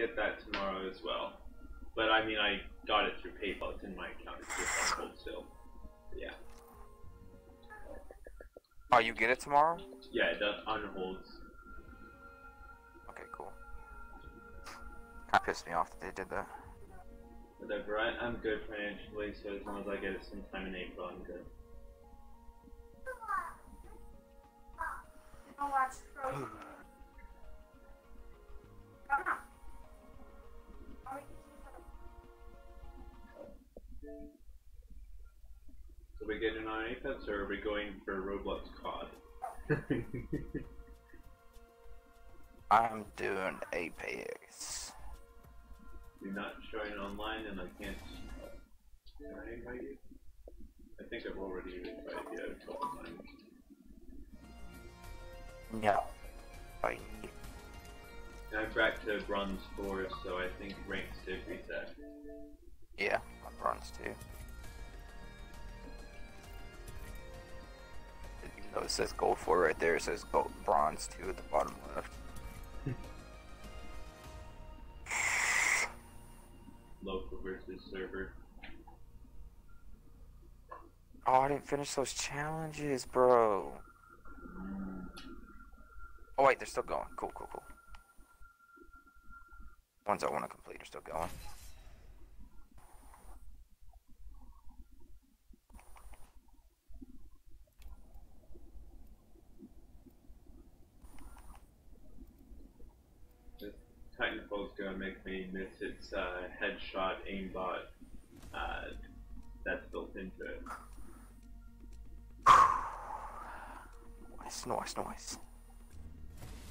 get that tomorrow as well. But I mean, I got it through PayPal. It's in my account. It's just on hold still. Yeah. Oh, you get it tomorrow? Yeah, it does on holds. Okay, cool. Kinda pissed me off that they did that. Whatever. I, I'm good financially, so as long as I get it sometime in April, I'm good. So we getting on Apex, or are we going for Roblox COD? I'm doing Apex. You're not showing online, and I can't. Can I invite you? I think I've already invited you a couple times. No. I I'm back to bronze four, so I think ranks did reset. Yeah, I'm bronze too. Even though it says gold four right there, it says gold bronze two at the bottom left. Local versus server. Oh, I didn't finish those challenges, bro. Oh wait, they're still going. Cool, cool, cool. Ones I want to complete are still going. Titanfall's gonna make me miss its uh, headshot aimbot uh, that's built into it. Nice, nice, nice.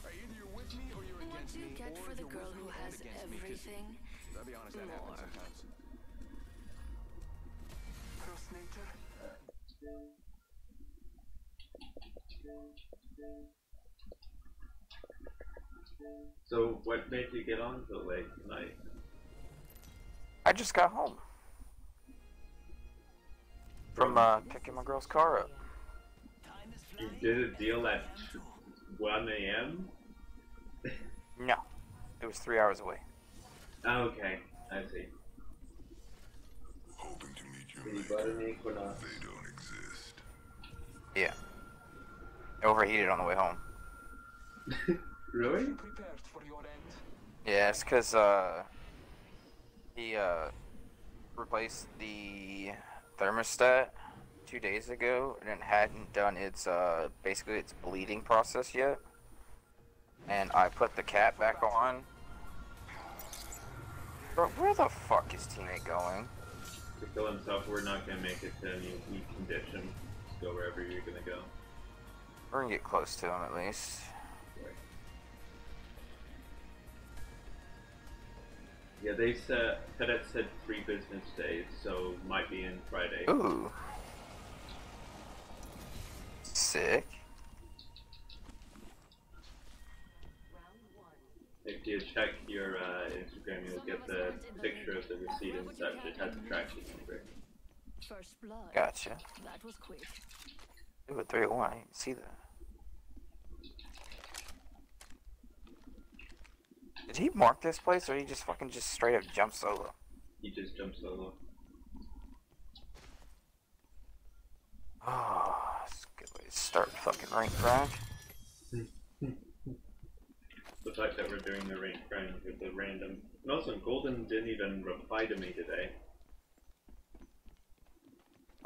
Are you're with me or you're What against do you me, get for the girl who has against me, 'cause, everything? I'll be honest, that happens More. sometimes. Cross nature. So, what made you get on so late tonight? I just got home from uh, picking my girl's car up. You did a deal at 1 a.m.? No, it was three hours away. Oh, okay, I see. Hoping to meet your Did you maker. butter an Equinox? They don't exist. Yeah, overheated on the way home. Really? Prepared for your end. Yeah, it's because uh, he uh, replaced the thermostat two days ago and it hadn't done its uh, basically its bleeding process yet. And I put the cat back on. Bro, where the fuck is teammate going? To kill himself, we're not gonna make it to any weak condition. Just go wherever you're gonna go. We're gonna get close to him at least. Yeah, they said FedEx said three business days, so might be in Friday. Ooh. Sick. If you check your uh, Instagram, you'll get the picture of the receipt and such. It has a tracking number. First blood. Gotcha. That was quick. Ooh, a 301. I didn't see that. Did he mark this place or he just fucking just straight up jump solo? He just jumped solo. Ah, oh, that's a good way to start fucking rank grind. The fact that we're doing the rank grind with the random. And also, Golden didn't even reply to me today.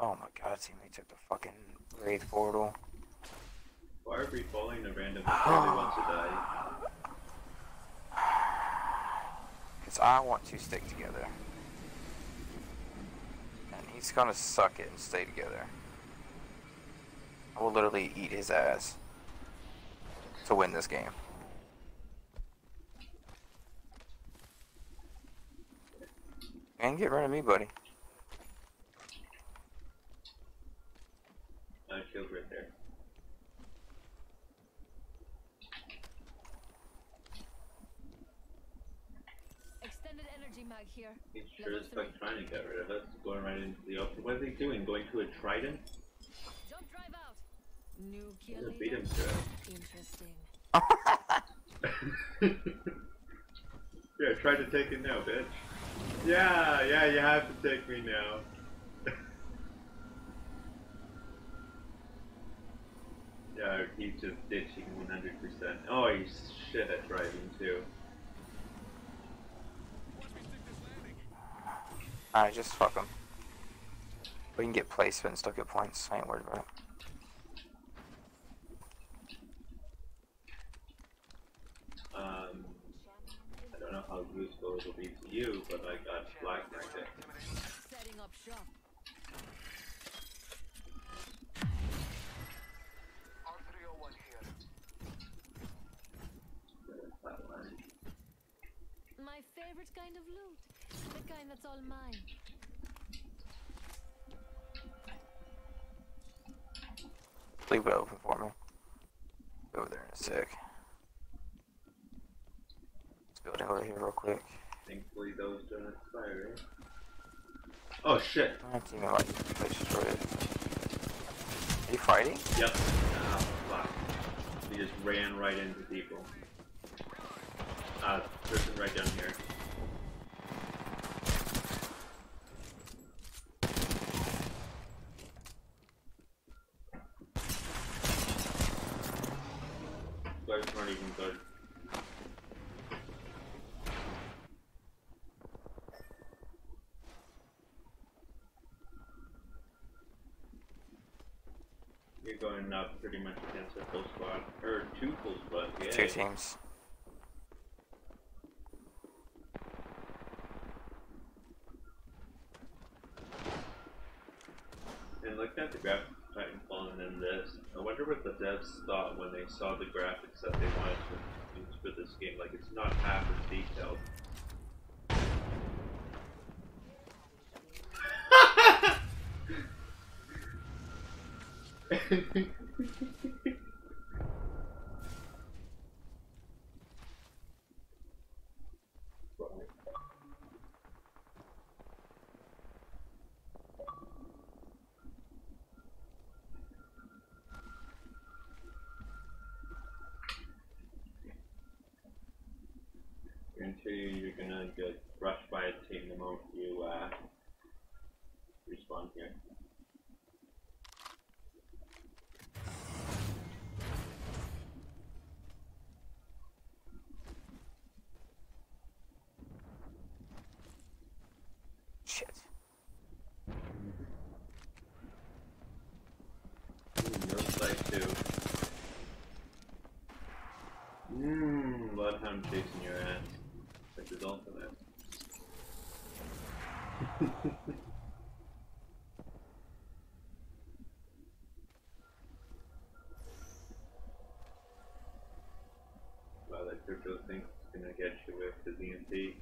Oh my god, teammate took the fucking Wraith portal. Why are we following the random who really wants to die? Because I want to stick together. And he's gonna suck it and stay together. I will literally eat his ass to win this game. And get rid of me, buddy. I killed right there. Extended energy mag here. He's sure as fuck trying to get rid of us. Going right into the open. What is he doing? Going to a trident? Jump drive out. New I'm kill gonna beat him to it. Interesting. yeah, try to take it now, bitch. Yeah, yeah, you have to take me now. yeah, he's just ditching 100%. Oh, he's shit at driving too. Alright, just fuck them. We can get placement and still get points. I ain't worried about it. Um, I don't know how useful it'll be to you, but I got black market. Setting up shop. R301 here. Flatline. My favorite kind of loot. The kind that's all mine. Leave it open for me. Go over there in a sec. This building over here real quick. Thankfully, those don't expire. eh? Oh shit! I don't even like they destroyed it. Are you fighting? Yep. Ah, fuck. He just ran right into people. Uh, person right down here. Guys aren't even good. You're going up pretty much against a full squad. Or two full squads, yeah. Two teams. And looking at the graphics of Titanfall and then this, I wonder thought when they saw the graphics that they wanted to use for this game. Like, it's not half as detailed. Guarantee you're gonna get rushed by a team the moment you uh, respawn here. Shit. Ooh, no sight too. Mmm, Bloodhound chasing your ass. Like his ultimate. wow, that crypto thinks it's gonna get you with the DNT.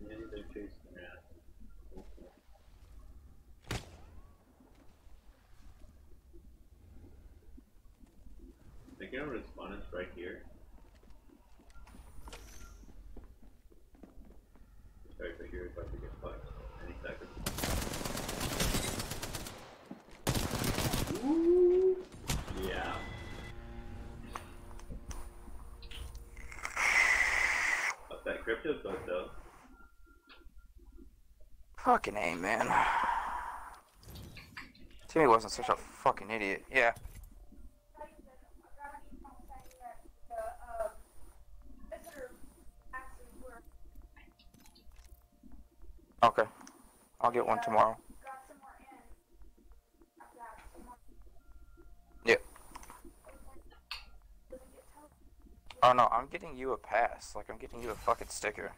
Yeah, they're chasing your ass. Okay. I think our respawn is right here. Sorry if I hear about to get fucked any second. Ooh. Yeah. Up that crypto book though. Fucking A, man. Timmy wasn't such a fucking idiot. Yeah. Okay. I'll get one tomorrow. Yep. Oh no, I'm getting you a pass. Like I'm getting you a fucking sticker.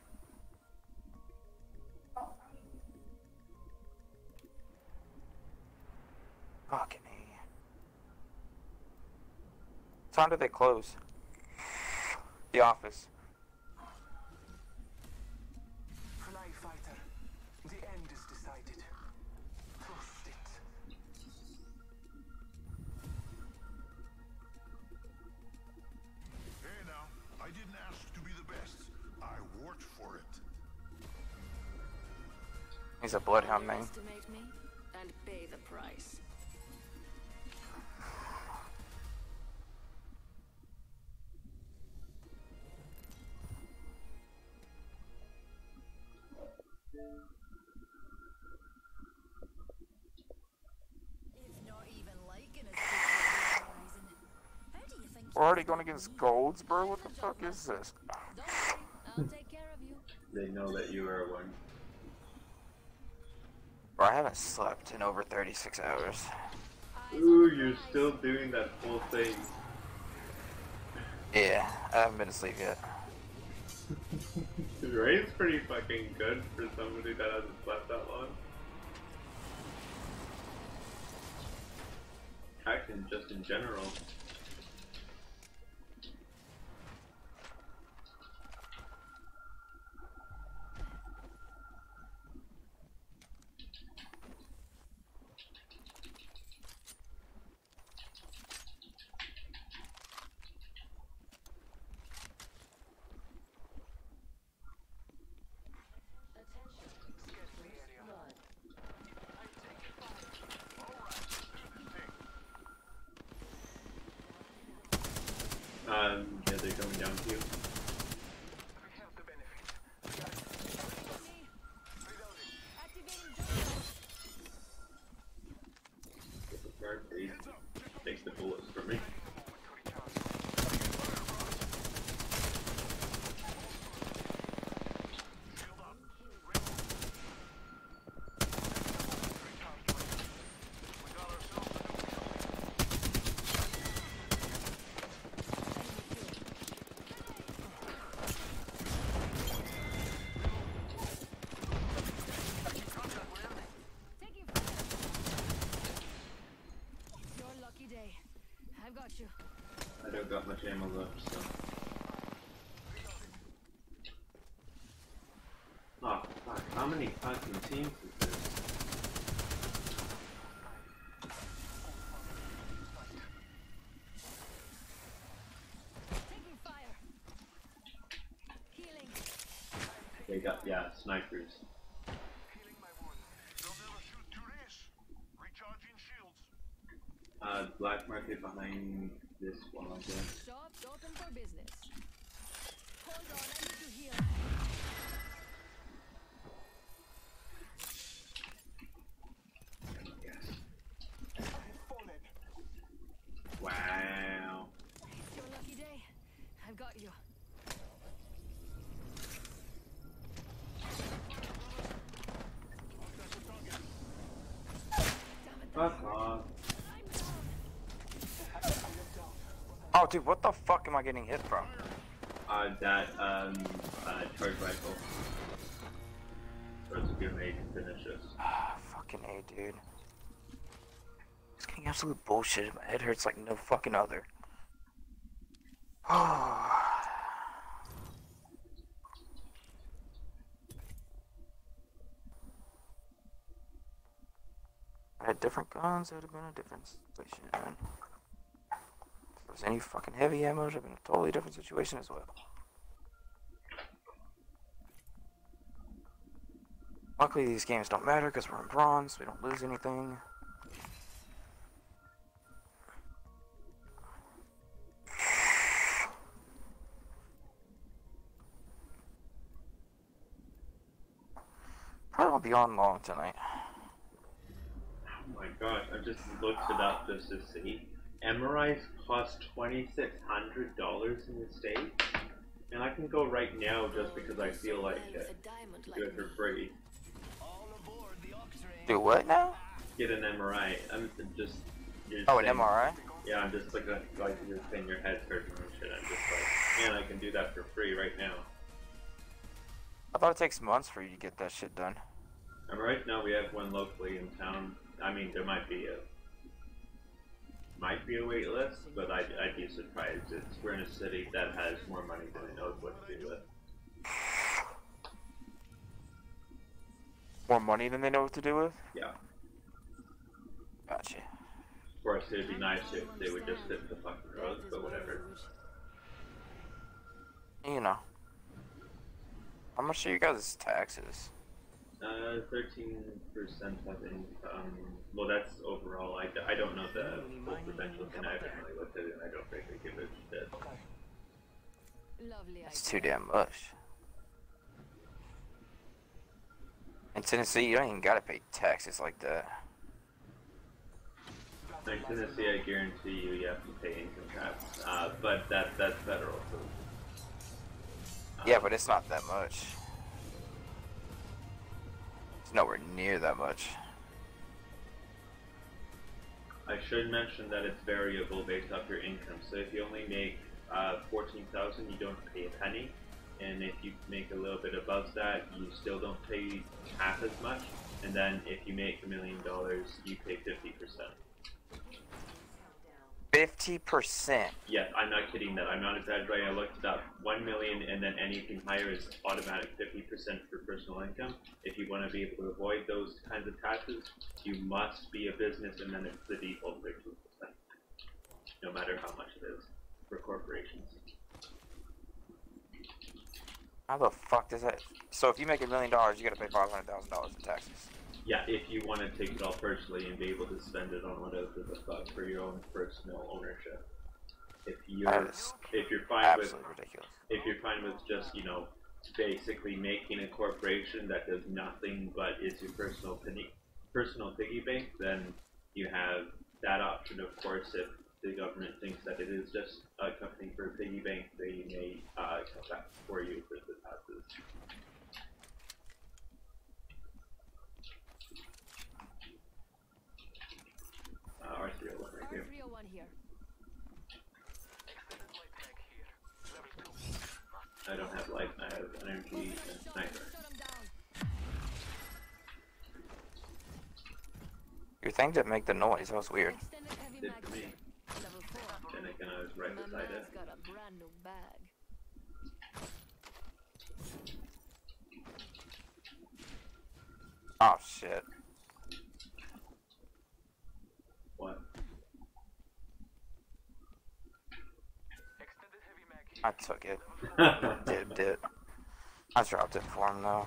Fucking A. What time do they close? The office. Fly fighter. The end is decided. Trust it. Hey now, I didn't ask to be the best. I worked for it. He's a bloodhound man. Underestimate me and pay the price. We're already going against Goldsboro? What the fuck is this? Don't worry, I'll take care of you. They know that you are one. Bro, I haven't slept in over 36 hours. Eyes Ooh, you're still doing that whole thing. Yeah, I haven't been asleep yet. It's pretty fucking good for somebody that hasn't slept that long. Acting just in general. Um, yeah, they're coming down to you. We have the benefit. Me. Reloading. Activating jump. Get the guard, please. Takes the bullets from me. Taking fire. Your lucky day. I've got you. I don't got much ammo left, so. Oh, fuck. How many fucking teams is this? Taking fire. Healing. They got, yeah, snipers. Healing my wound. They'll never shoot through this. Recharging shields. Uh, black market behind this one, I guess. Shops open for business. Hold on, I need to heal. Yes. Fallen. Wow. It's your lucky day. I've got you. Damn it, Fuck off. I'm down. Oh, dude, what the fuck am I getting hit from? Uh, that, um, uh, charge rifle. That's a good way to finish this. Ah, fucking A, dude. It's getting absolute bullshit. My head hurts like no fucking other. Oh. I had different guns, it would have been a different situation. If there was any fucking heavy ammo, it would have been a totally different situation as well. Luckily, these games don't matter because we're in bronze, we don't lose anything. Probably won't be on long tonight. Oh my gosh, I just looked it up just to see. MRIs cost twenty six hundred dollars in the States. And I can go right now just because I feel like it. Do it for free. Do what now? Get an MRI. I'm just Oh, an saying- MRI? Yeah, I'm just looking at like you're saying your head's hurting and shit. I'm just like, man, I can do that for free right now. I thought it takes months for you to get that shit done. And right now we have one locally in town. I mean, there might be a might be a wait list, but I'd, I'd be surprised. It's we're in a city that has more money than it knows what to do with. More money than they know what to do with? Yeah. Gotcha. Of course, it'd be nice if they would just hit the fucking roads, but whatever. You know. How much are you guys' taxes? Uh, thirteen percent of income. Well, that's overall. I, I don't know the full provincial thing. I haven't really looked at it. and I don't really give a shit. Lovely It's too damn much. In Tennessee, you don't even gotta pay taxes like that. In Tennessee, I guarantee you, you have to pay income tax. Uh, but that that's federal. So, uh, Yeah, but it's not that much. It's nowhere near that much. I should mention that it's variable based off your income. So if you only make uh, fourteen thousand, you don't pay a penny, and if you make a little bit above that, you still don't pay half as much. And then if you make a million dollars, you pay fifty percent. Fifty percent. Yes, I'm not kidding that. I'm not exaggerating. I looked it up. One million and then anything higher is automatic 50% for personal income. If you want to be able to avoid those kinds of taxes, you must be a business and then it's the default 13%. No matter how much it is for corporations. How the fuck does that? So if you make a million dollars, you gotta pay five hundred thousand dollars in taxes. Yeah, if you want to take it all personally and be able to spend it on whatever the fuck for your own personal ownership. If you're if you're fine with ridiculous. if you're fine with just, you know, basically making a corporation that does nothing but is your personal piggy, personal piggy bank, then you have that option. Of course, if the government thinks that it is just a company for a piggy bank, they may uh, come back for you for the taxes. Uh, R301 right here. R301 here. Extended light mag here. Level 2. I don't have light, I have energy and sniper. Your thing didn't make the noise. That was weird. Did for me. here. Level 4. And again, I was right My beside it. got a brand new bag. Oh shit. What? Extended heavy mag here. I took it. Dipped it. I dropped it for him though.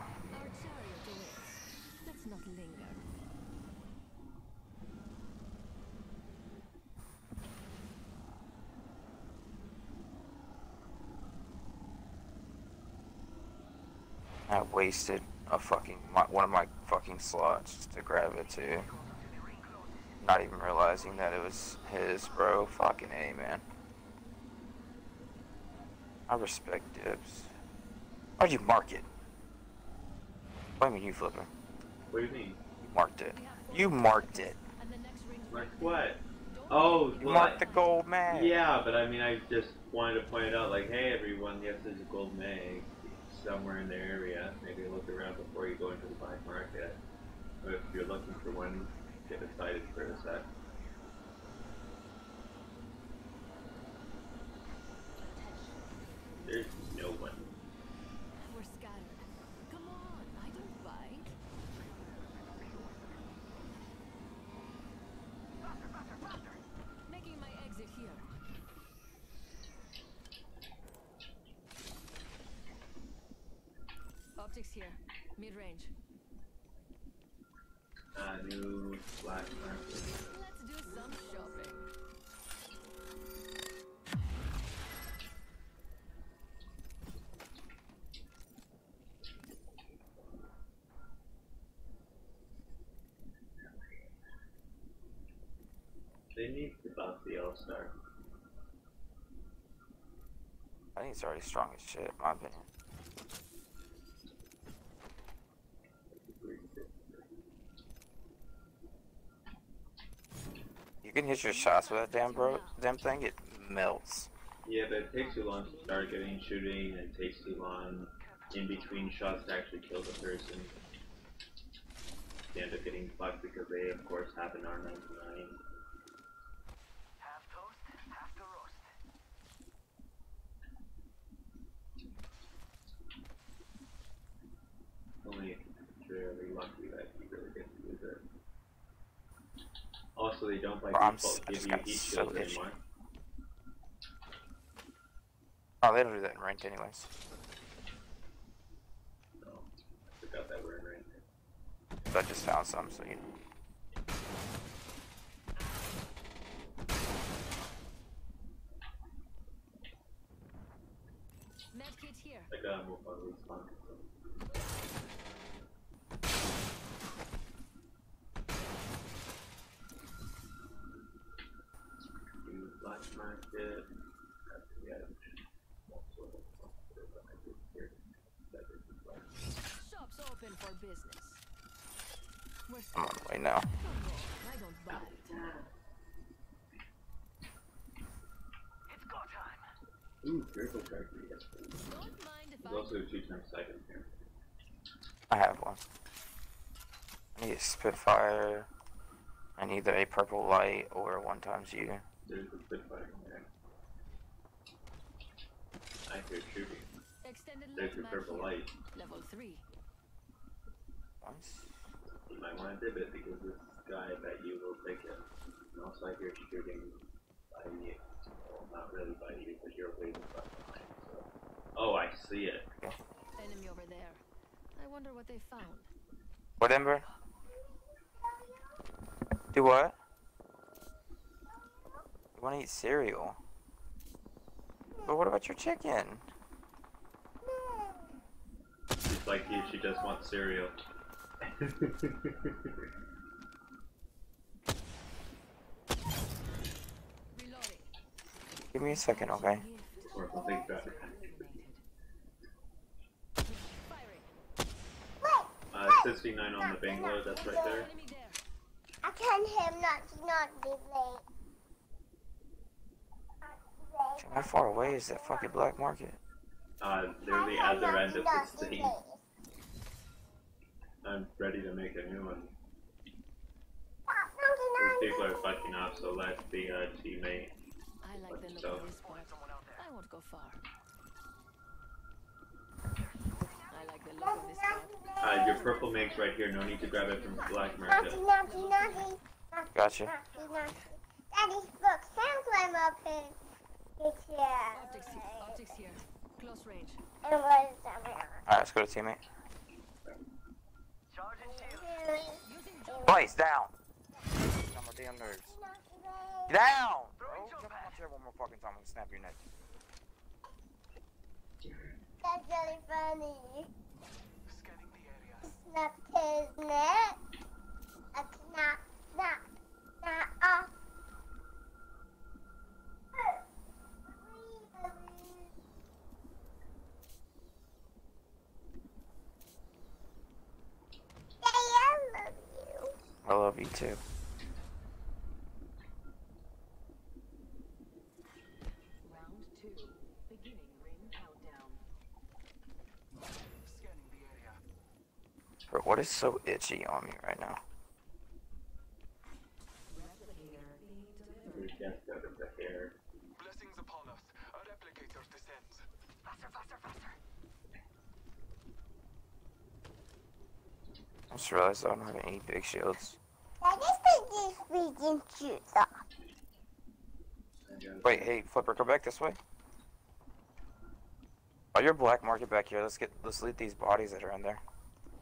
I wasted a fucking my, one of my fucking slots to grab it too. Not even realizing that it was his, bro. Fucking a man. I respect dibs. Why'd you mark it? What do you mean you flipping? what do you mean? You marked it. You marked it. And the next ring's Like what? Oh, You well, marked the gold man. Yeah, but I mean, I just wanted to point it out, like, hey, everyone, yes, there's a gold mag somewhere in the area. Maybe look around before you go into the black market. Or if you're looking for one, get excited for a sec. There's no one. We're scattered. Come on, I don't bite. Making my exit here. Optics here. Mid range. Uh, new black market. Let's do some shopping. They need to buff the All-Star. It's already strong as shit, in my opinion. You can hit your shots with that damn bro, damn thing. It melts. Yeah, but it takes too long to start getting shooting, it takes too long in between shots to actually kill the person. They end up getting fucked because they, of course, have an R99. Half toast, half to roast. Only if you're really lucky that you really get to use it. Also, they don't by Bro, I'm default give you heat so shields itchy. anymore. Oh, they don't do that in ranked anyways. No, I forgot that we're in range. But I just found some, so you know. Medkit here. I gotta move on respawn. market. That's the edge. Also, I did here. That is the black. Shop's open for business. We're I'm on the way now. Come on, oh, I don't buy it. It's go time. Ooh, critical factory, yes please. Don't mind if There's I also two times second here. I have one. I need a Spitfire. I need either a purple light or one times U. There's a Spitfire in there. I hear shooting. extended There's light your mag purple light. Level three. Once. You might want to dip it because this guy that you will take it. And also I hear shooting by you. Well, not really by you, but you're way the fuck behind, so. Oh, I see it. Enemy over there. I wonder what they found. Whatever. Do what? You want to eat cereal? But what about your chicken? She's like you, she just wants cereal. Give me a second, okay? Gift. or something better. Firing. Uh, 69 on the Bangalore, that's right there. Enemy there. I can him not not be late. How far away is that fucking black market? Uh, they're the other end of the state. I'm ready to make a new one. These people are fucking up, so let the uh, teammate. I like the look of this spot. I won't go far. I like the look of this spot. Uh, your purple makes right here, no need to grab it from black market. naughty, naughty. Gotcha. Naughty, naughty. Daddy, look, Sam climb up in his. Optics here. Optics here. Close range. And what is that? Alright, let's go to teammate. Charging. Using jump. Down! I'm oh, a damn nerds. Get down! Bro, jump on my chair one more fucking time and snap your neck. That's really funny. Scanning the area. Snapped his neck. A snap, snap, snap off. Daddy, I love you. I love you too. Round two. Beginning ring countdown. Scanning the area. Bro, what is so itchy on me right now? We can't go to the hair. Blessings upon us. A replicator descends. Faster, faster, faster. I just realized I don't have any big shields. I just think these freaking shoes off. Wait, hey, Flipper, come back this way. Oh, your black market back here. Let's get, let's loot these bodies that are in there.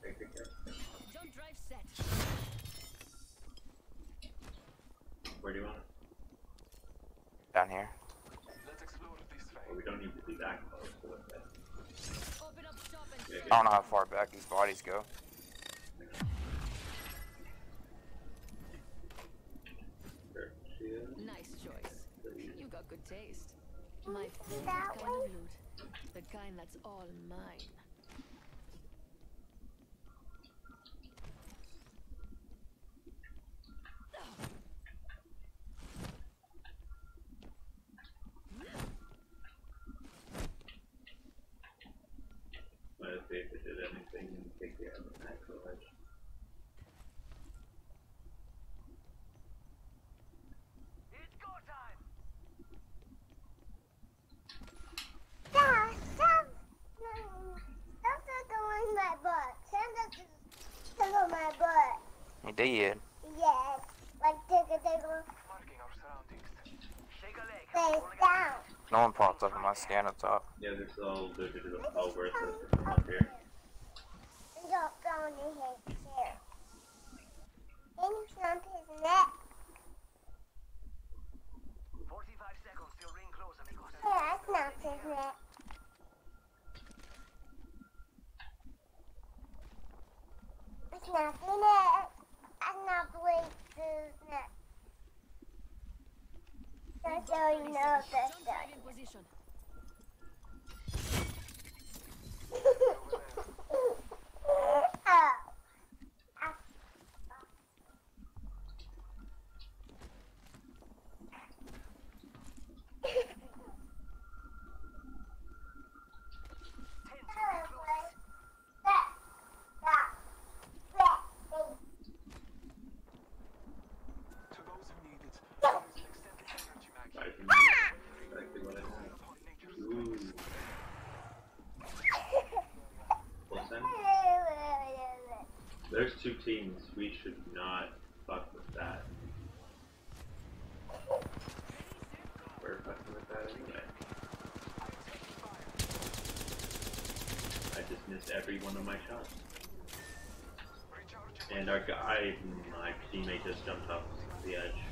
Jump drive set. Where do you want it? Down here. Let's explore this Well, way. we don't need to be that close to it. Open up shop and I don't know how far back these bodies go. Good taste. My favorite kind of loot. The kind that's all mine. Let's see if it did anything and take care of the actual edge. It's go time. Yeah, some, some are going in my butt. Some are still on my butt. He did. Yes, like digga digga, Marking our surroundings. Shake a leg. face down. No one in my scan up top. Yeah, this is all here. And don't go in his chair. And snap his neck. 45 seconds till ring close, amigos. Yeah, I snapped his neck. I snapped his neck. I snapped Blake's neck. That's so you know this Jump stuff. right in position. oh. To those who need it, there is an extended energy mag. I can do exactly what I want. Upon nature's Ooh. Listen, there's two teams. We should not fuck with that. We're fucking with that anyway. I just missed every one of my shots. And our guy, my teammate just jumped off the edge.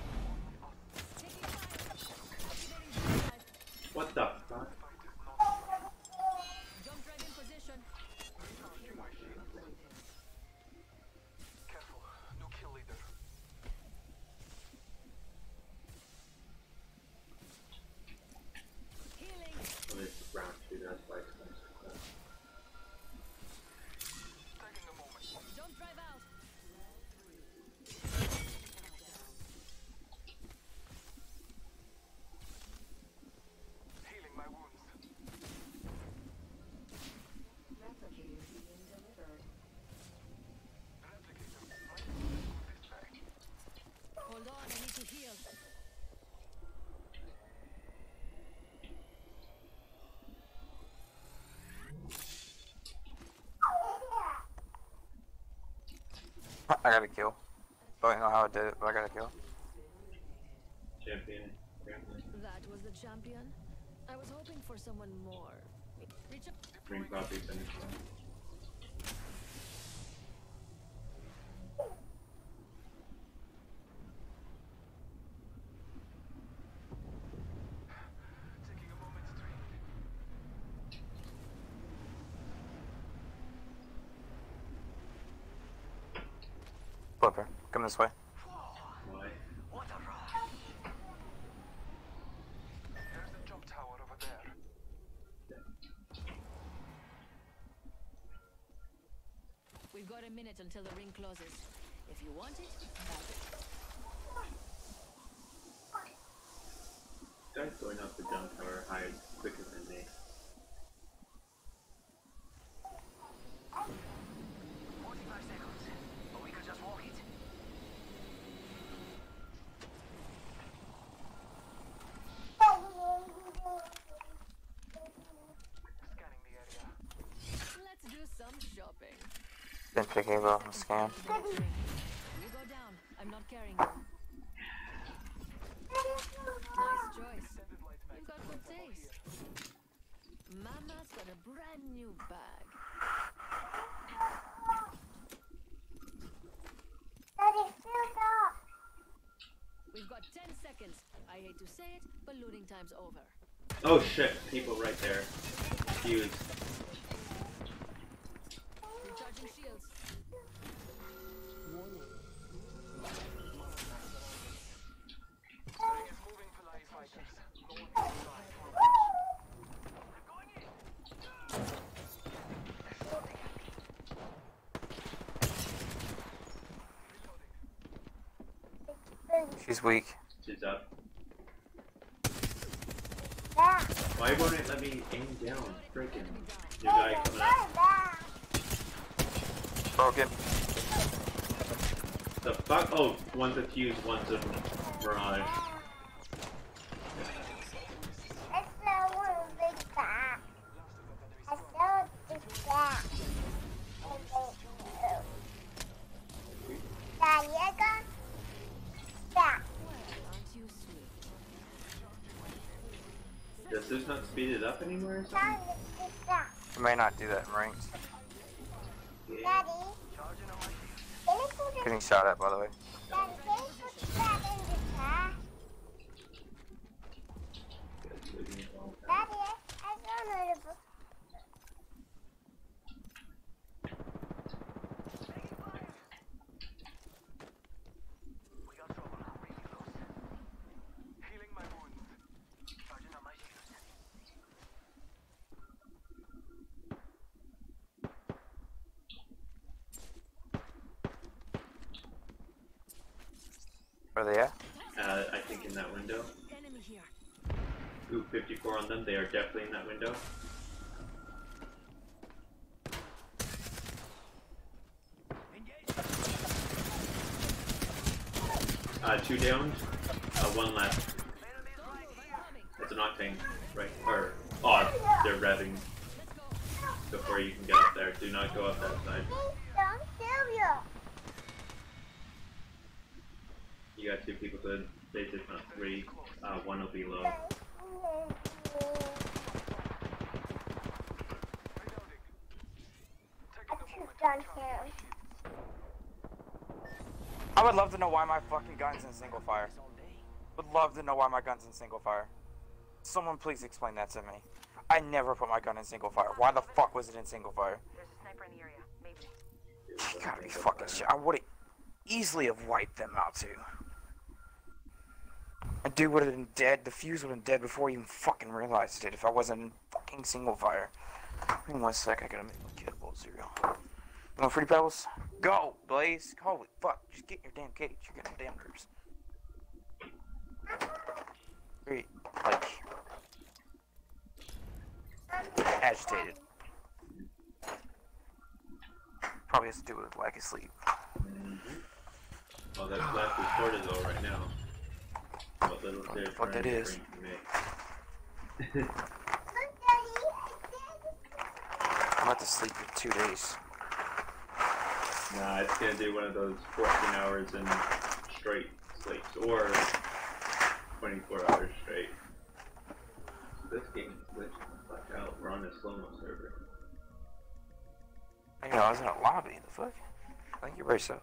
I got a kill. Don't know how I did it, but I got a kill. Champion, apparently. That was the champion. I was hoping for someone more. Reach up. Green coffee finished one. Taking a moment to heal. Flipper, come this way. Why? What a ride! There's the jump tower over way. We've got a minute until the ring closes. If you want it, have it. Guys going up the jump tower high quicker than me. Forty-five seconds. Or we could just walk it. Scanning the area. Let's do some shopping. Didn't pick Ava on. You go down. I'm not carrying you. Nice choice. Extended light mag. You've got good taste. Mama's got a brand new bag. Daddy. We've got 10 seconds. I hate to say it, but looting time's over. Oh shit, people right there. Fuse. She's weak. She's up. Why won't it let me aim down? Freaking. Enemy down. New guy coming up. Broken. The fuck? Oh, one's a fuse, one's a mirage. I saw one big back. I saw this back. And they- Daddy, I got back. Well, aren't you sweet? Does this not speed it up anymore or something? Daddy, this back. You may not do that in ranked. Yeah. Daddy, Charging on my can you put it, Getting shot at, by the way. Daddy, can you put that in the trash? Guys looting it all the time. Daddy, I, I saw another book. We got trouble. Really close. Healing my wounds. Where they at? Uh, I think in that window. Enemy here. Ooh, 54 on them. They are definitely in that window. Uh, two down. Uh, one left. It's an octane, right? Or, oh, they're revving before you can get up there. Do not go up that side. You got two people good. They did not three. Uh, one will be low. Done here. I would love to know why my fucking gun's in single fire. Would love to know why my gun's in single fire. Someone please explain that to me. I never put my gun in single fire. Why the fuck was it in single fire? There's a sniper in the area. Maybe. You gotta be fucking shit. I would've easily have wiped them out too. A dude would have been dead. The fuse would have been dead before he even fucking realized it. If I wasn't in fucking single fire. Give me one sec. I gotta make my kid a bowl cereal. You want free pebbles? Go, Blaze. Holy fuck! Just get in your damn cage. You're getting damn nerves. Very like agitated. Probably has to do with lack of sleep. All that's left is cortisol right now. What little What the fuck trying that to is. bring to me. I'm about to sleep for two days. Nah, it's gonna do one of those 14 hours in straight sleeps, or 24 hours straight. This game is glitching the fuck out. We're on a slow-mo server. You know, I was in a lobby. The fuck? Thank you're so.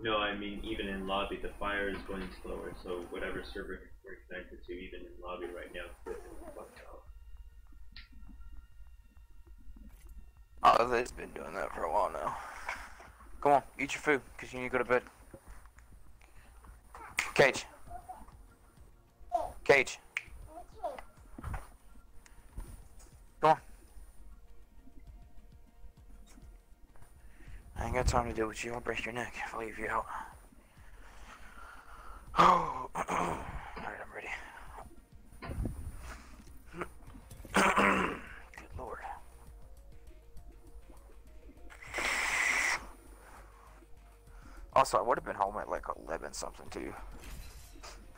No, I mean, even in lobby, the fire is going slower, so whatever server we're connected to, even in lobby right now, it's glitching the fuck out. Oh, they've been doing that for a while now. Come on, eat your food, because you need to go to bed. Cage. Cage. Come on. I ain't got time to deal with you. I'll break your neck if I leave you out. Oh, alright, I'm ready. Also, I would have been home at like 11 something too.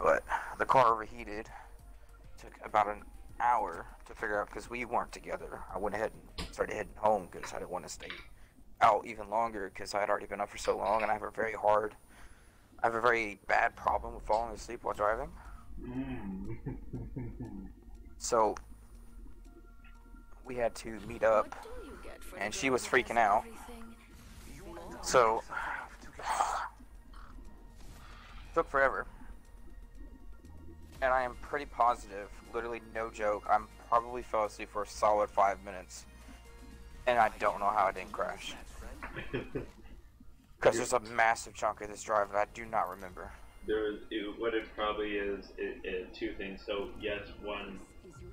But the car overheated. Took about an hour to figure out because we weren't together. I went ahead and started heading home because I didn't want to stay out even longer because I had already been up for so long and I have a very hard, I have a very bad problem with falling asleep while driving. Mm. So we had to meet up What do you get for and she was freaking has out. everything? So took forever. And I am pretty positive, literally no joke, I'm probably fell asleep for a solid five minutes. And I don't know how I didn't crash. Because there's a massive chunk of this drive that I do not remember. There is, it, what it probably is, it, it, two things. So, yes, one,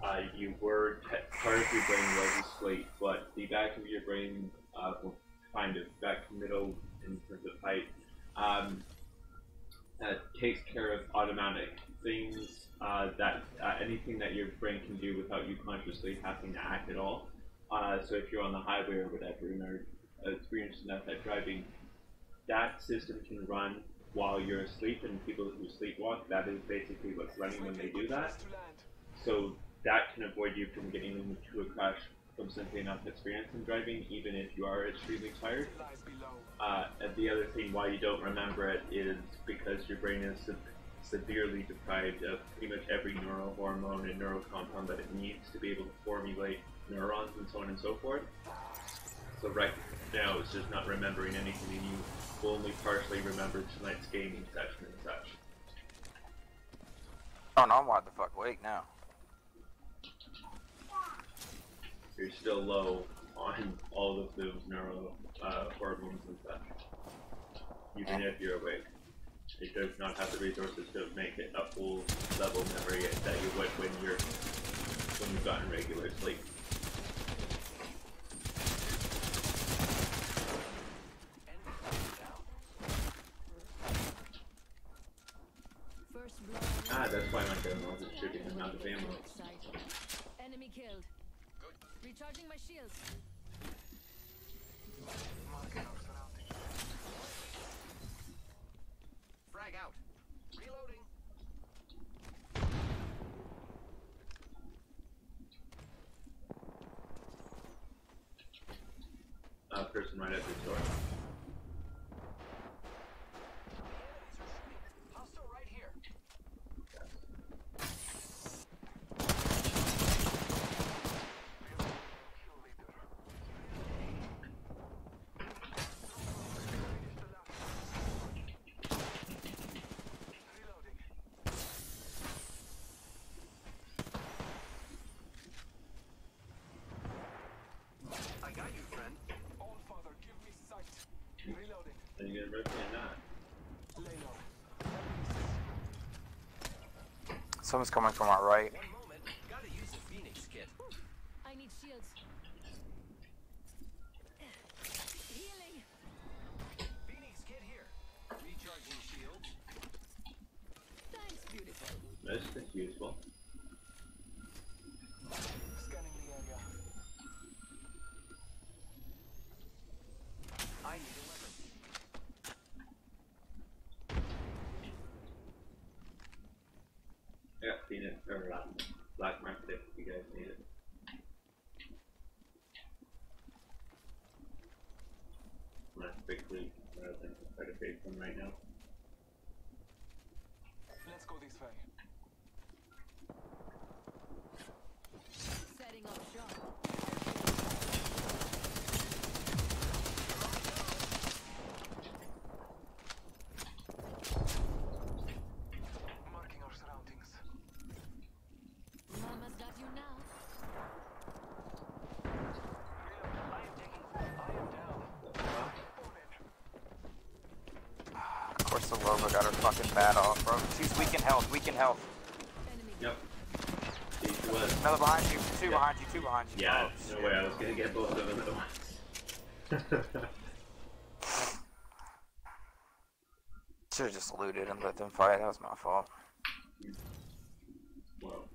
uh, you were, part of your brain was asleep, but the back of your brain, uh, kind of, back to middle in terms of height, um, uh, takes care of automatic things, uh, that, uh, anything that your brain can do without you consciously having to act at all. Uh, so if you're on the highway or whatever and are experienced enough at driving, that system can run while you're asleep, and people who sleepwalk, that is basically what's running when they do that. So that can avoid you from getting into a crash from simply enough experience in driving, even if you are extremely tired. Uh, and the other thing why you don't remember it is because your brain is se- severely deprived of pretty much every neural hormone and neural compound that it needs to be able to formulate neurons and so on and so forth. So right now it's just not remembering anything and you will only partially remember tonight's gaming session and such. Oh no, I'm wide the fuck awake now. you're still low on all of those neuro uh, hormones and such. Even if you're awake, it does not have the resources to make it a full level memory that you would when you're when you've gotten regular sleep. Ah, that's why my grandma was shooting him out the ammo. Enemy killed. Recharging my shields. Frag out. Reloading. Uh, person right at the door. Hostile right here. Kill leader. Reloading. I got you, friend. All father, give me sight. Reloading. Are you gonna rip me or not? Lay low. Someone's coming from our right. One moment. Gotta use the Phoenix kit. I need shields. Healing. Phoenix kit here. Recharging shields. Thanks, beautiful. That's just useful. Scanning the area. I need a weapon. I got Phoenix or um, Black Market if you guys need it. I'm gonna quickly rather than try to fake them right now. Let's go this way. Setting up shop. Marking our surroundings. Mama's got you now. Reload. I am taking. I am down. On Loba got her fucking bat off, bro. She's weak in health, weak in health. Yep. Another behind you, two Yeah. behind you, two behind you. Yeah, Oh, no shit. way I was gonna get both of them at once. Should've just looted and let them fight. That was my fault. well,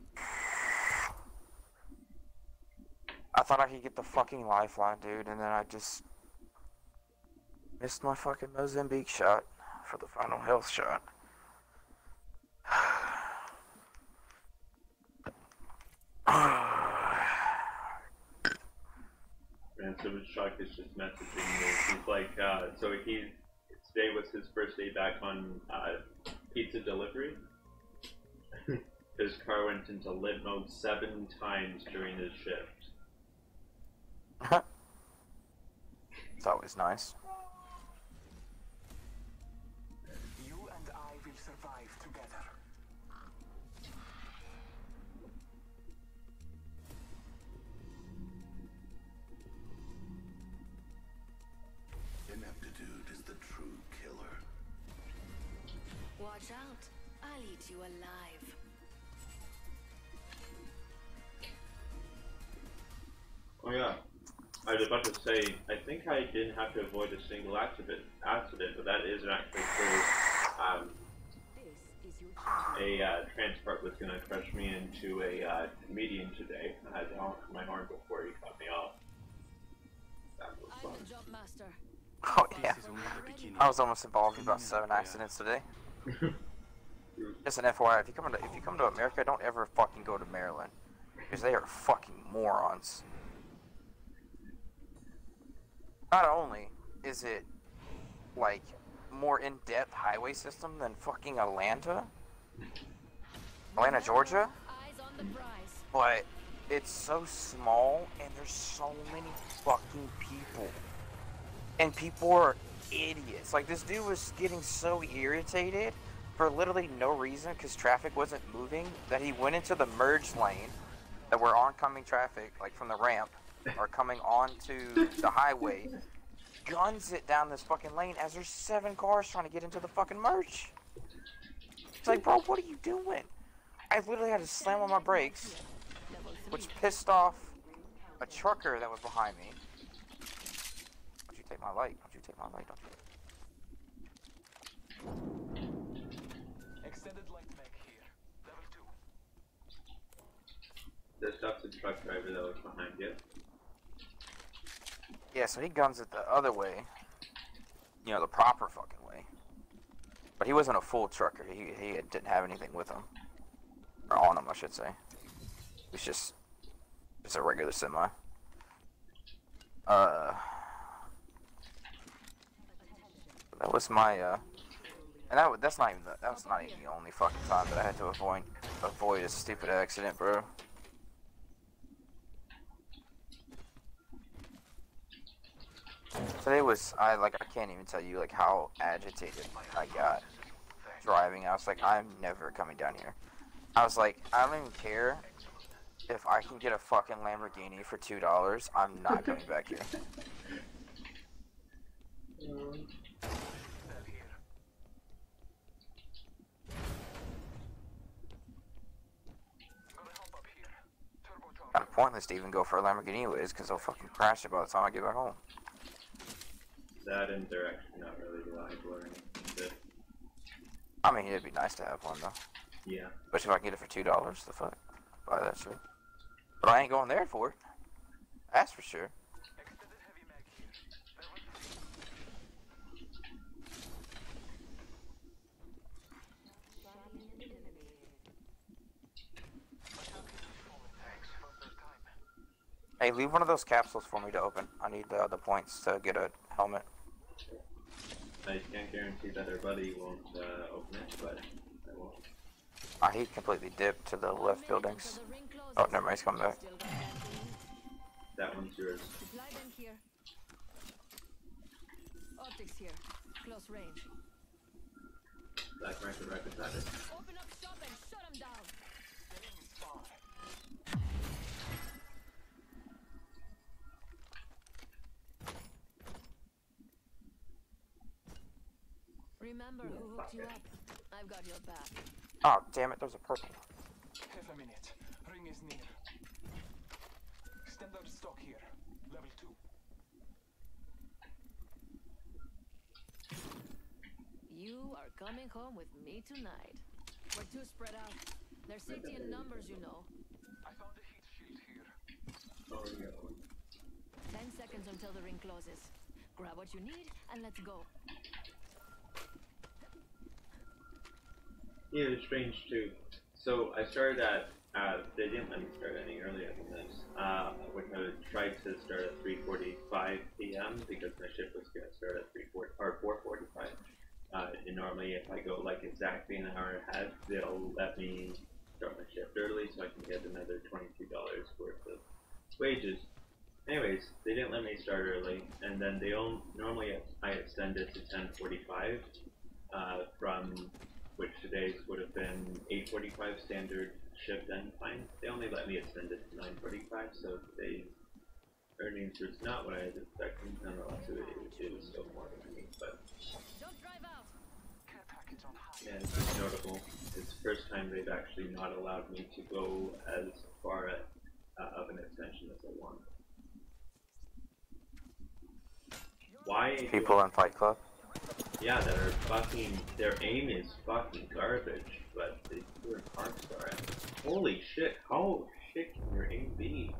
I thought I could get the fucking lifeline, dude, and then I just missed my fucking Mozambique shot for the final health shot. so Chuck is just messaging me. He's like, uh, so he today was his first day back on uh, pizza delivery. his car went into limp mode seven times during his shift. It's always nice. Watch out. I'll eat you alive. Oh yeah, I was about to say. I think I didn't have to avoid a single accident, accident, but that is actually true. Um, This is your a uh, transport was gonna crush me into a uh, median today. I had to honk my horn before he cut me off. That was fun. the jump master. Oh yeah. This is only the beginning. I was almost involved in about seven accidents today. Just an FYI, if you come to if you come to America, don't ever fucking go to Maryland, because they are fucking morons. Not only is it like more in-depth highway system than fucking Atlanta, Atlanta, Georgia, but it's so small and there's so many fucking people. And people are idiots. Like this dude was getting so irritated for literally no reason because traffic wasn't moving that he went into the merge lane that were oncoming traffic, like from the ramp, or coming onto the highway, guns it down this fucking lane as there's seven cars trying to get into the fucking merge. It's like, bro, what are you doing? I literally had to slam on my brakes, which pissed off a trucker that was behind me. Don't you take my light? see my light. Extended light mag here. Level 2. There's stuff the truck driver that was behind you. Yeah, so he guns it the other way. You know, the proper fucking way. But he wasn't a full trucker. He, he didn't have anything with him. Or on him, I should say. It's just... It's a regular semi. Uh that was my uh, and that that's not even the, that was not even the only fucking time that I had to avoid avoid a stupid accident, bro. Today was I like I can't even tell you like how agitated I got driving. I was like, I'm never coming down here. I was like, I don't even care if I can get a fucking Lamborghini for two dollars. I'm not coming back here. Cell here. Gonna hop up here. Turbocharger. Kind of pointless to even go for a Lamborghini anyways, because I'll fucking crash it by the time I get back home. That and they're actually not really reliable or anything. I mean, it'd be nice to have one though. yeah. But if I can get it for two dollars, the fuck, buy that shit. But I ain't going there for it. That's for sure. Extended heavy mag here. Level three. Thanks. About that time. Hey, leave one of those capsules for me to open. I need the the points to get a helmet. I can't guarantee that our buddy won't uh, open it, but I won't. Ah, he completely dipped to the left buildings. Oh, never mind, he's coming back. Still got canteen. That one's yours. Supply bank here. Optics here. Close range. Black market right beside Remember who hooked you up. I've got your back. Oh, damn it, there's a purple. Half a minute. Ring is near. Standard stock here. Level two. You are coming home with me tonight. We're too spread out. There's safety in numbers, you know. I found a heat shield here. Oh, yeah. Ten seconds until the ring closes. Grab what you need and let's go. Yeah, it's strange too. So I started at, uh, they didn't let me start any earlier than this. Uh, which I tried to start at 3.45 p.m. because my shift was going to start at 3 or 4.45. Uh, and normally if I go like exactly an hour ahead, they'll let me start my shift early so I can get another $22 worth of wages. Anyways, they didn't let me start early, and then they on, normally I extend it to 10:45 uh, from which today's would have been 8:45 standard shift end time. They only let me extend it to 9:45, so today's earnings was not what I was expecting. Nonetheless, it, it, it was still more than me, but Don't drive out. Care package on high. yeah, it's just notable. It's the first time they've actually not allowed me to go as far at, uh, of an extension as I want. Why? People in Fight Club. Yeah, that are fucking. Their aim is fucking garbage, but they do in Parkstar. it. Holy shit! How shit can your aim be?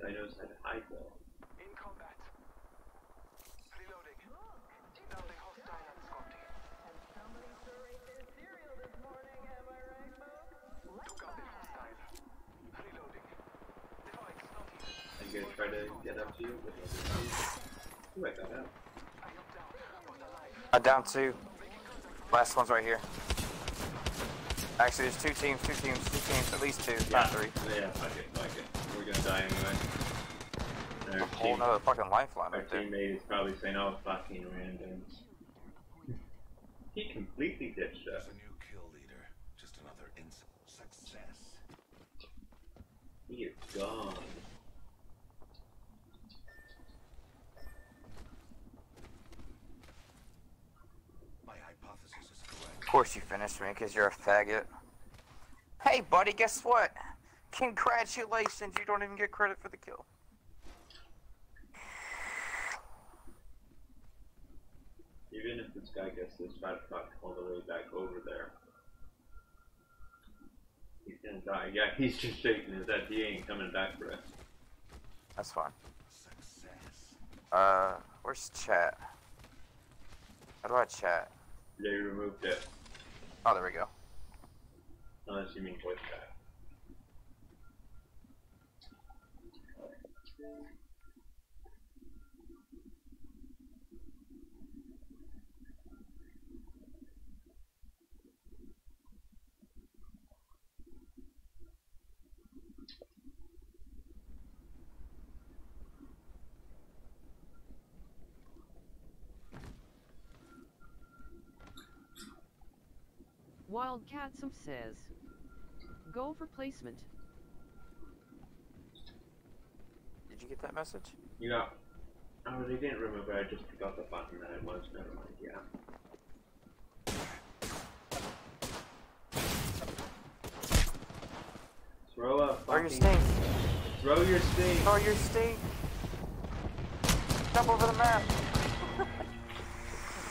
Guy knows how to hide though. In combat. Reloading. Downing hostile and Scotty. Took out the hostile. Reloading. Device not here. I'm gonna try to get up to you with my Ooh, I'm down, but. Uh, down two. Last one's right here. Actually, there's two teams, two teams, two teams, at least two, not three. Yeah, fuck it, fuck it. We're gonna die anyway. And A whole team, nother fucking lifeline our right there. teammate is probably saying, "Oh, fucking randoms." He completely ditched us. A new kill leader. Just another ins success. He is gone. Course you finished me, because you're a faggot. Hey, buddy, guess what? Congratulations, you don't even get credit for the kill. Even if this guy gets this fat fuck all the way back over there, he's gonna die. yeah, he's just shaking his head. He ain't coming back for us. That's fine. Success. Uh, where's chat? How do I chat? They removed it. Oh, there we go. Unless you mean. Wildcatsum says, "Go for placement." Did you get that message? Yeah. got. Oh, they didn't remember. I just forgot the button that it was. Never mind. Yeah. Throw a Throw your fucking- stink. Throw your stink. Throw your stink. Jump over the map.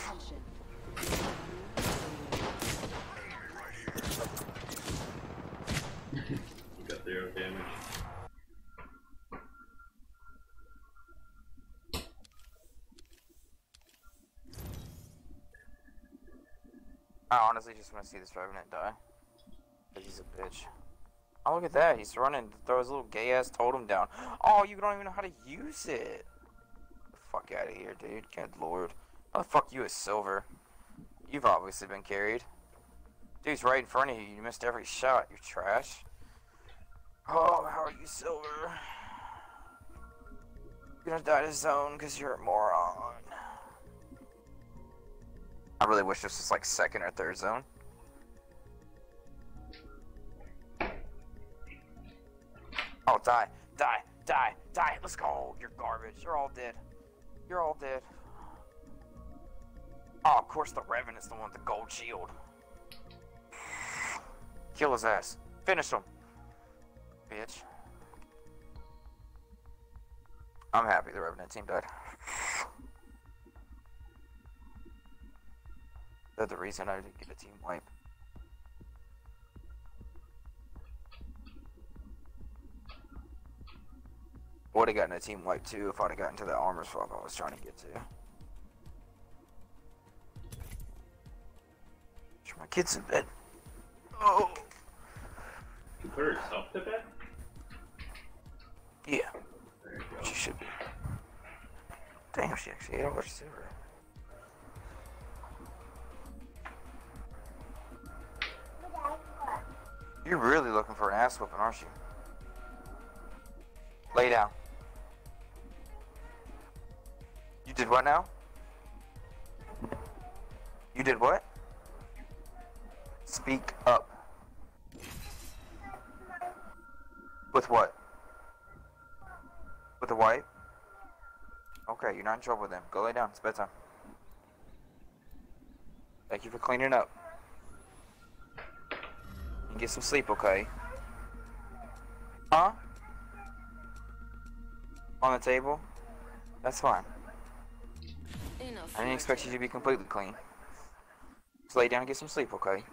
Attention. You got zero damage. I honestly just want to see this Revenant die. Cause he's a bitch. Oh, look at that. He's running to throw his little gay ass totem down. Oh, you don't even know how to use it. The fuck out of here, dude. Good lord. How the fuck you a silver? You've obviously been carried. Dude's right in front of you. You missed every shot. You're trash. Oh, how are you silver? You're gonna die to zone because you're a moron. I really wish this was like second or third zone. Oh, die, die, die, die. Let's go. You're garbage. You're all dead. You're all dead. Oh, of course the Revenant's the one with the gold shield. Kill his ass. Finish him. Bitch. I'm happy the Revenant team died. They're the reason I didn't get a team wipe. Would have gotten a team wipe too if I'd have gotten to the armor swap I was trying to get to. Sure, my kid's in bed. Oh. You put herself to bed? Yeah, There you go. she should be. Damn, she actually ate all her silver. You're really looking for an ass whooping, aren't you? Lay down. You did what now? You did what? Speak up. With what? With the wipe? Okay, you're not in trouble with them. Go lay down. It's bedtime. Thank you for cleaning up. Get some sleep, okay? Huh? On the table? That's fine. I didn't expect you to be completely clean. Just lay down and get some sleep, okay?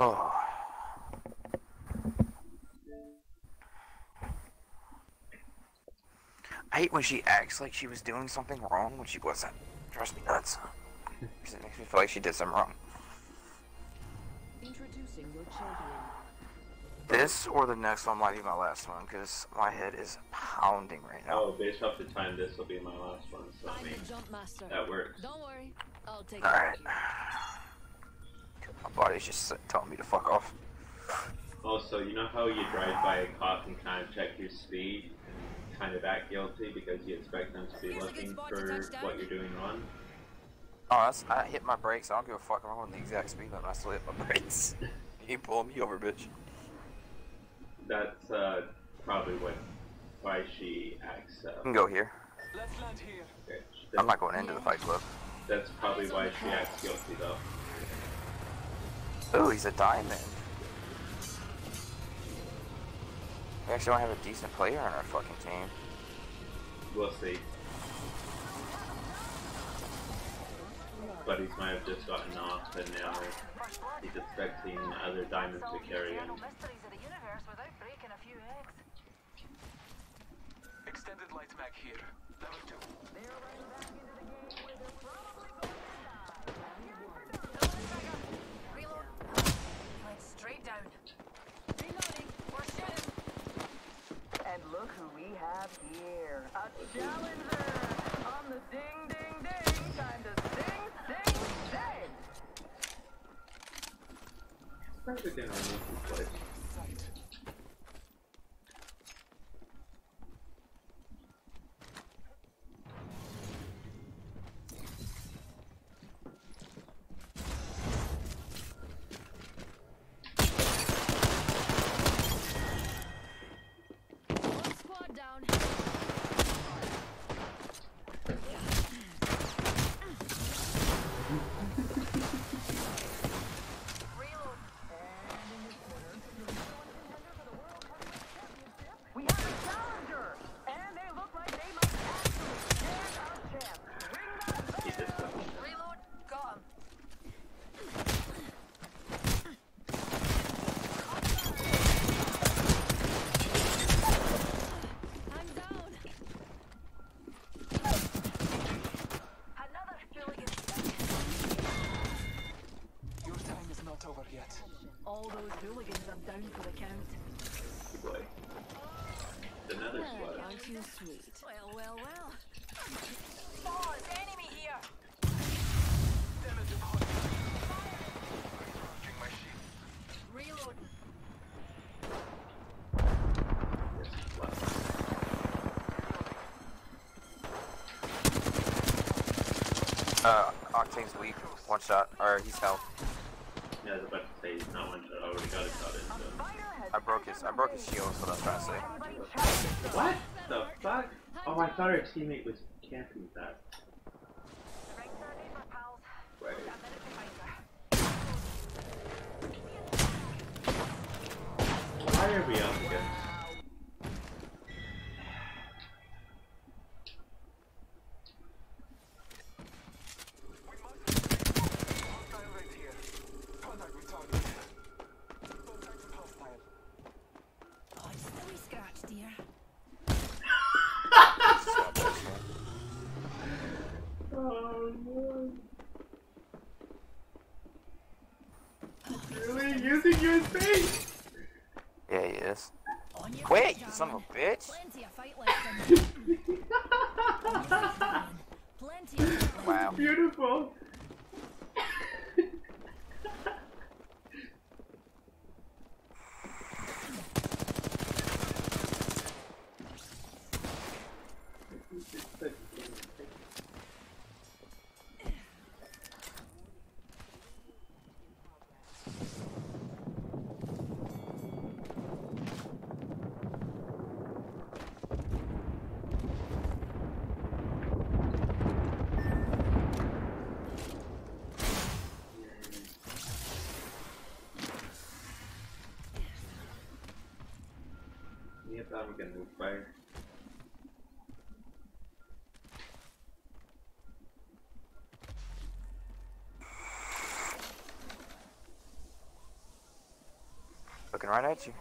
Oh. I hate when she acts like she was doing something wrong when she wasn't. Trust me nuts. 'Cause it makes me feel like she did something wrong. Introducing your champion. This or the next one might be my last one because my head is pounding right now. Oh, based off the time, this will be my last one. So I I'm mean, the jump master. that works. Don't worry, I'll take Alright. care of you. My body's just telling me to fuck off. Also, you know how you drive by a cop and kind of check your speed and kind of act guilty because you expect them to be Here's a good looking spot for touch what you're doing wrong? Oh, that's, I hit my brakes. I don't give a fuck. I'm going the exact speed limit. I still hit my brakes. you ain't pulling me over, bitch. That's uh, probably what why she acts. You Uh, can go here. Let's land here. bitch. I'm not going into the fight club. that's probably why she acts guilty though. Oh, he's a diamond. We actually don't have a decent player on our fucking team. We'll see. Buddies might have just gotten off and now he's expecting other diamonds to carry him. mysteries of the universe without breaking a few eggs. Extended light mag here. Level 2. Straight down. Reloading. We're shooting. And look who we have here. A challenger ding ding ding. Time to sing, sing, sing. Didn't remove this place. Sight. One squad down. Reload. We have a challenger. And they look like they might actually stand a chance. Ring that Keep this one. Reload. Got him. I'm down. Another hooligan. Your time is not over yet. All those hooligans are down for the count. Good boy. Another Ah, squad. Aren't you sweet? Well, well, well. Pause. Enemy here. Damage of hot. Recharging my shield. Reload. Uh, Octane's weak. One shot. Or he's health. Yeah, I was about to say he's not one shot. I already got a shot in. So. I broke his I broke his shield, so that's what I say. What the fuck? Oh, I thought our teammate was camping that. Right. Her. Why are we up against? We must Hostile right here. Contact with target. Contact with hostile. Oh, just a wee scratch, dear. Oh no. Really? Using your face? Yeah, he is. On your Wait, feet, you son of a bitch! Plenty of fight left in you. Plenty of fight left. Wow. Beautiful. Yep, move fire. Looking right at you.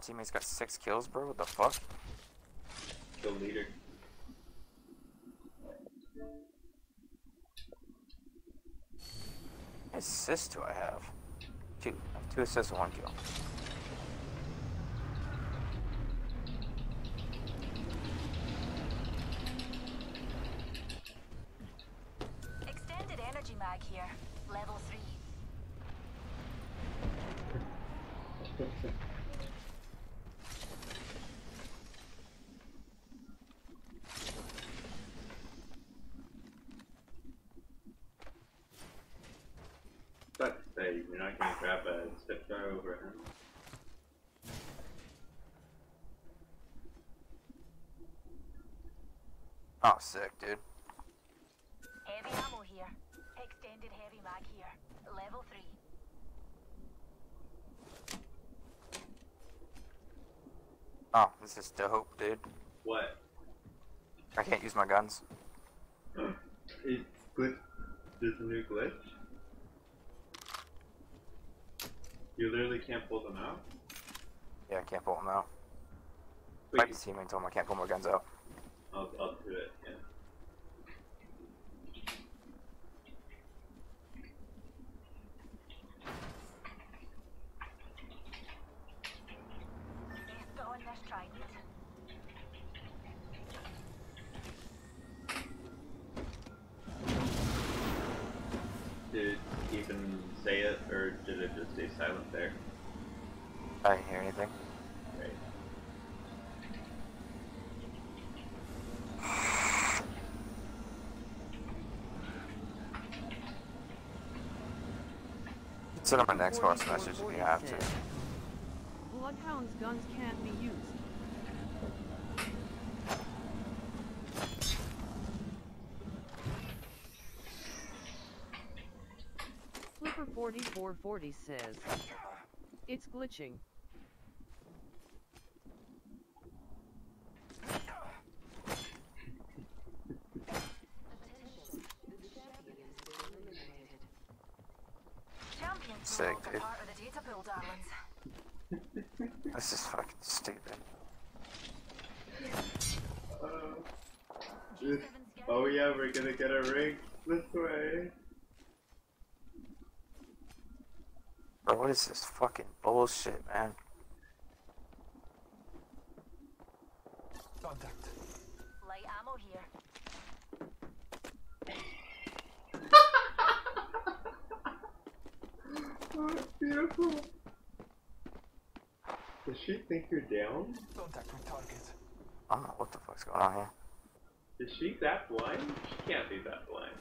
Teammate's got six kills, bro. What the fuck? Kill leader. Many assists do I have? Two. I have two assists and one kill. Extended energy mag here. Level 3. But say, you're not gonna grab a Spitfire over him. Oh, sick, dude. Heavy ammo here. here. Extended heavy mag here. Level 3. Oh, this is dope, dude. What? I can't use my guns. It glitch. There's a new glitch. You literally can't pull them out. Yeah, I can't pull them out. Wait, Fight the teammate told him I can't pull my guns out. I'll, I'll do it. Yeah. Best on this trident. Did it even say it, or did it just stay silent there? I didn't hear anything. Right. Send him an Xbox message if you have to. Bloodhound's guns can't be used. Flipper 4440 says, It's glitching. Champions Sick, no longer dude. part of the data pool, darlings. This is fucking stupid. Uh, this, oh yeah, we're gonna get a ring this way. Bro, what is this fucking bullshit, man? Contact. Light ammo here. Oh, it's beautiful. Does she think you're down? Contact with target. I don't know what the fuck's going on here. Is she that blind? She can't be that blind.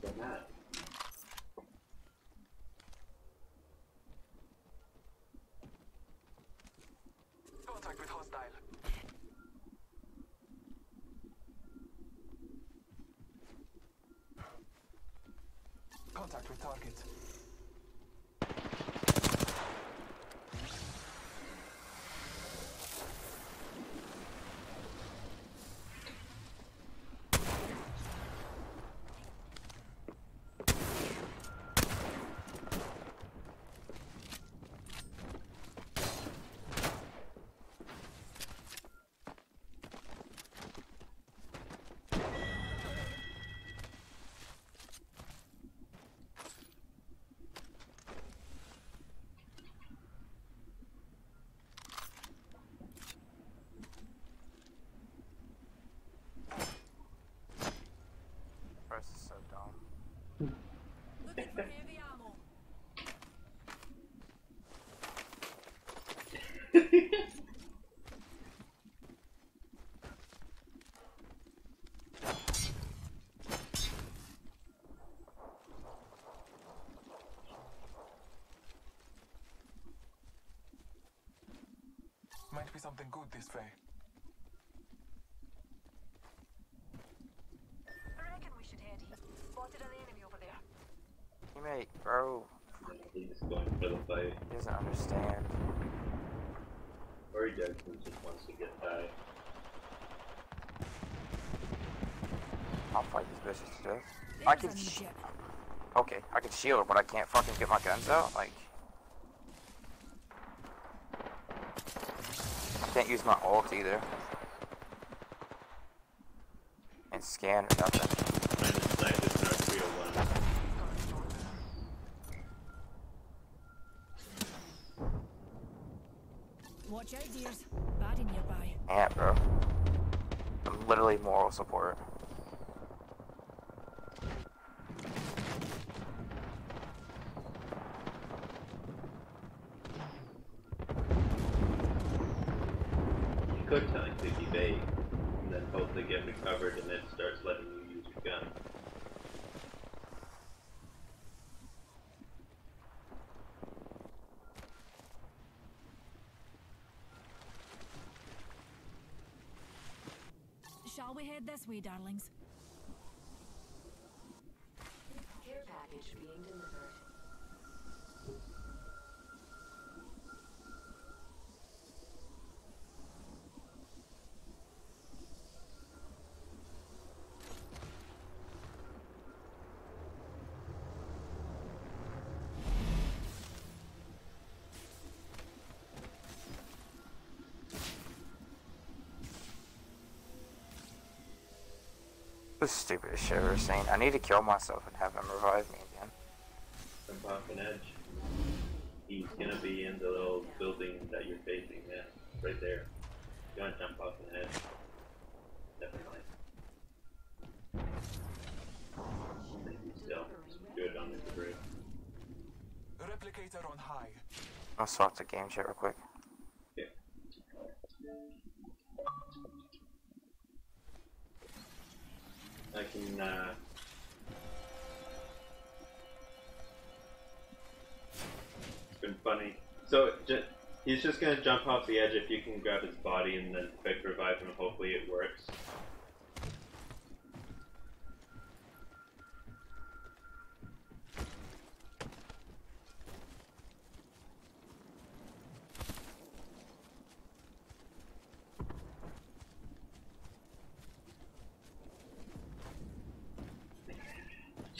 She fell off the map. Contact with hostile. Contact with target. Press is so dumb. Looking for heavy ammo. Might be something good this way. I reckon we should head. Spotted an. Teammate, bro, He's going for the fight. he doesn't understand. Or he does and just wants to get die. I'll fight these bitches to death. I can sh- Okay, I can shield, but I can't fucking get my guns out. Like, I can't use my ult either. And scan or nothing. Minus snipe is not 301. Watch out, dears. Baddie nearby. Yeah, bro. I'm literally moral support. You could technically bait, and then hope they get recovered, and then it starts letting you use your gun. Shall we head this way, darlings? Care package being delivered. The stupidest shit I've ever seen. I need to kill myself and have him revive me again. Jump off an edge. He's gonna be in the little building that you're facing, yeah. Right there. You wanna jump off an edge. Never mind. Maybe still. Good on the roof. Replicator on high. I'll swap the game chat real quick. Yeah. I can, uh... It's been funny. So, he's just gonna jump off the edge if you can grab his body and then quick revive him, hopefully it works.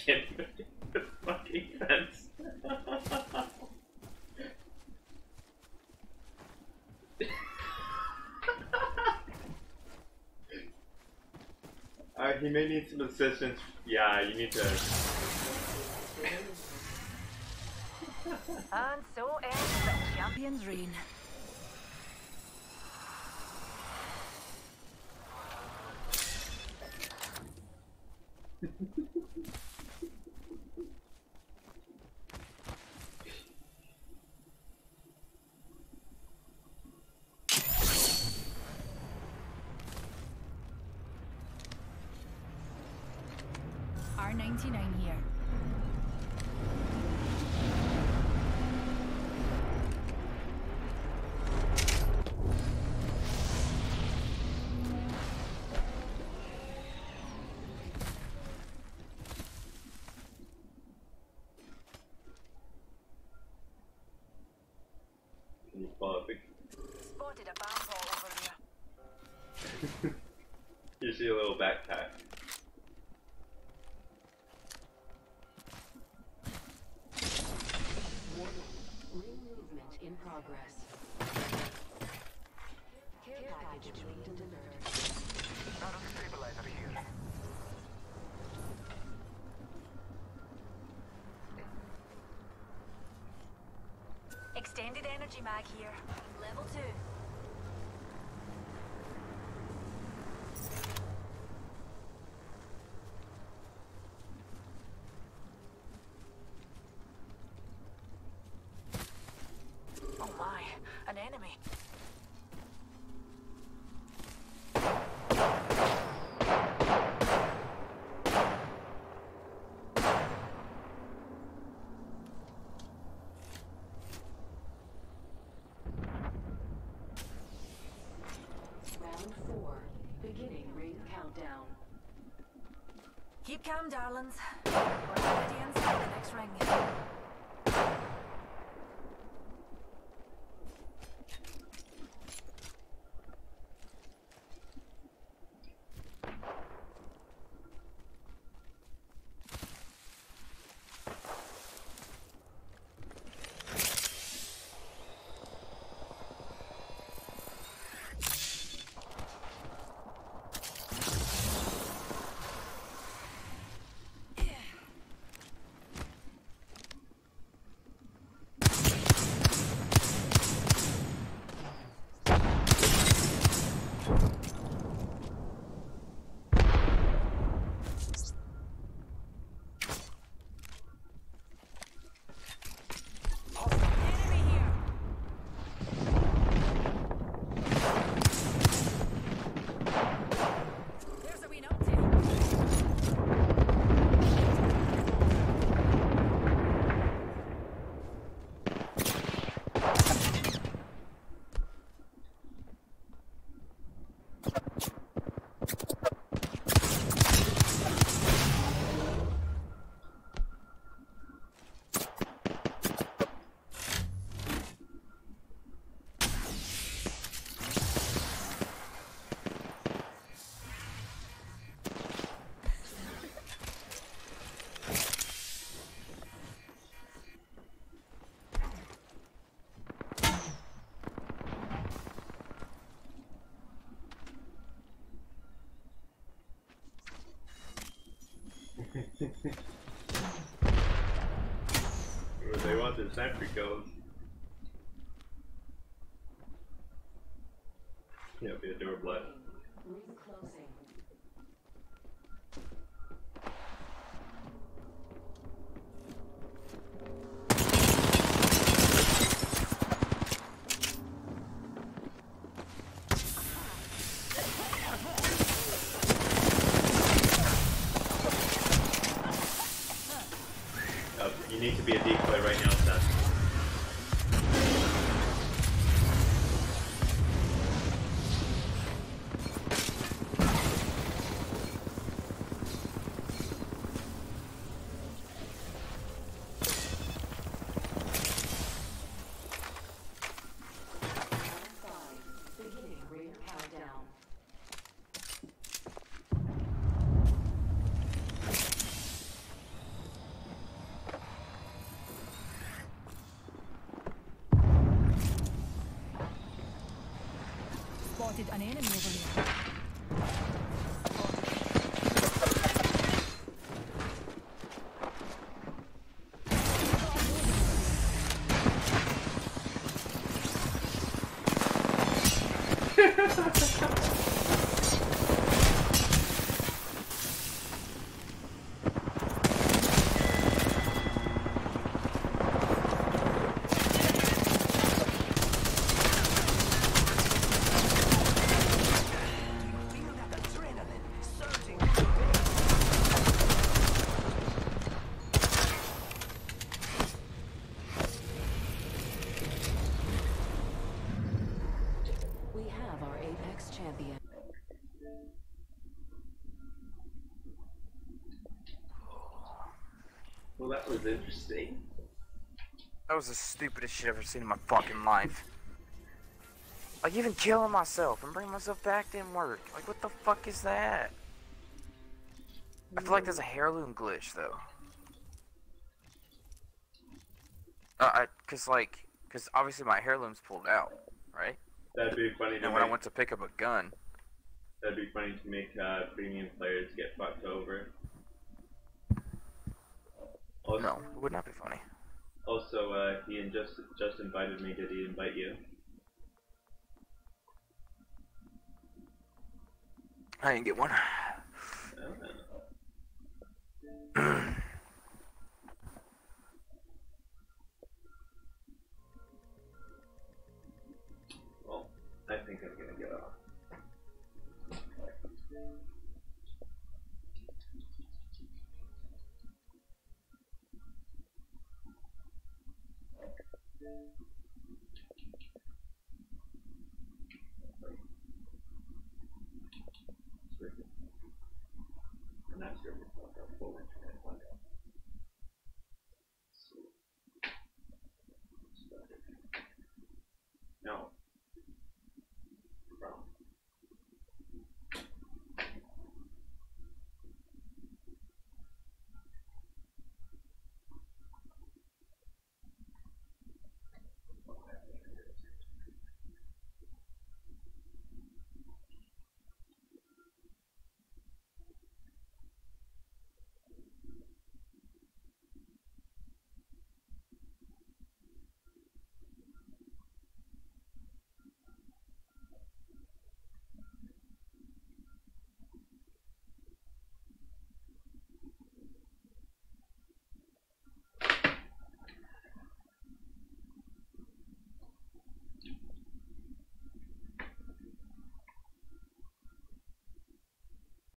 Can't the fucking fence. Assistance. Yeah, you need to. And so ends the champion's reign. See a little backpack. Ring. Extended energy mag here. Level 2. Oh my, an enemy. Round four. Beginning ring countdown. Keep calm, darlings. The an enemy over there. Well, that was interesting. That was the stupidest shit I've ever seen in my fucking life. Like even killing myself and bringing myself back didn't work. Like what the fuck is that? I feel like there's a heirloom glitch though. Uh, I, cause like, cause obviously my heirloom's pulled out, right? That'd be funny to And when I make, went to pick up a gun, that'd be funny to make uh, premium players get fucked over. Also, no, it would not be funny. also uh, he and just just invited me. Did he invite you? I didn't get one.